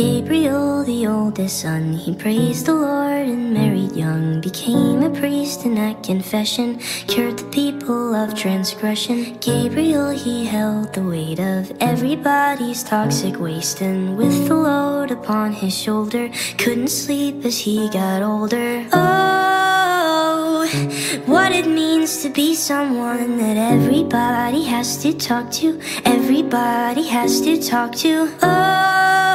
Gabriel, the oldest son, he praised the Lord and married young, became a priest and at confession, cured the people of transgression. Gabriel, he held the weight of everybody's toxic waste, and with the load upon his shoulder, couldn't sleep as he got older. Oh, what it means to be someone that everybody has to talk to, everybody has to talk to. Oh,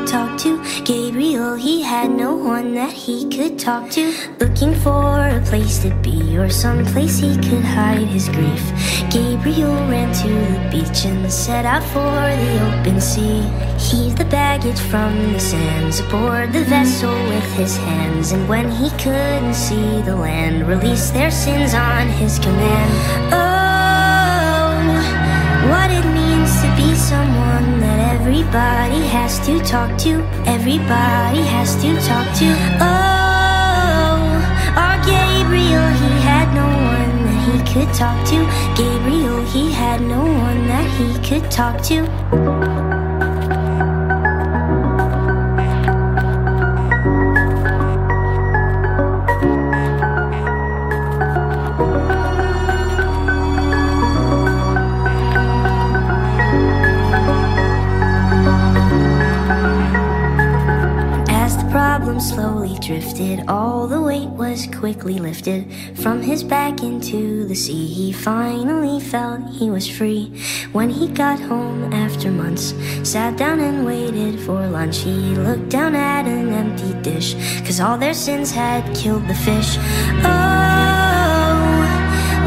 could talk to. Gabriel, he had no one that he could talk to. Looking for a place to be or some place he could hide his grief. Gabriel ran to the beach and set out for the open sea. Heaved the baggage from the sands aboard the vessel with his hands. And when he couldn't see the land, released their sins on his command. Has to talk to. Everybody has to talk to. Oh, our Gabriel, he had no one that he could talk to. Gabriel, he had no one that he could talk to. Slowly drifted, all the weight was quickly lifted from his back into the sea. He finally felt he was free when he got home after months. Sat down and waited for lunch. He looked down at an empty dish, cause all their sins had killed the fish. Oh,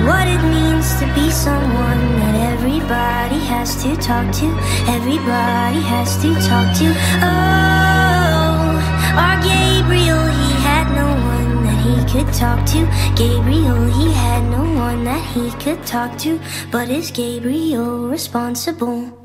what it means to be someone that everybody has to talk to. Everybody has to talk to. Oh, talk to. Gabriel, he had no one that he could talk to. But is Gabriel responsible?